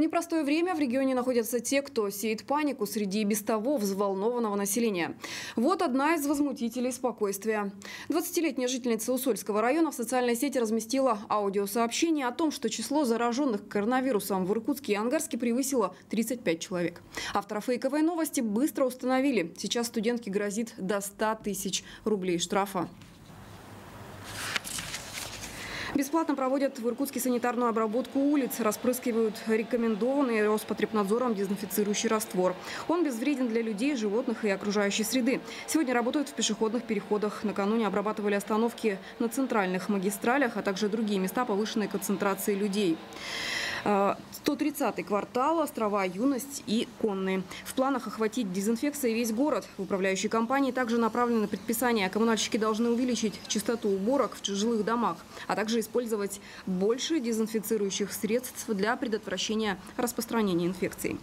непростое время в регионе находятся те, кто сеет панику среди без того взволнованного населения. Вот одна из возмутителей спокойствия. 20-летняя жительница Усольского района в социальной сети разместила аудиосообщение о том, что число зараженных коронавирусом в Иркутске и Ангарске превысило 35 человек. Автора фейковой новости быстро установили. Сейчас студентке грозит до 100 тысяч рублей штрафа. Бесплатно проводят в Иркутске санитарную обработку улиц, распрыскивают рекомендованный Роспотребнадзором дезинфицирующий раствор. Он безвреден для людей, животных и окружающей среды. Сегодня работают в пешеходных переходах. Накануне обрабатывали остановки на центральных магистралях, а также другие места повышенной концентрации людей. 130-й квартал, острова Юность и Конные. В планах охватить дезинфекцией весь город. В управляющей компании также направлены предписания. Коммунальщики должны увеличить частоту уборок в жилых домах, а также использовать больше дезинфицирующих средств для предотвращения распространения инфекций.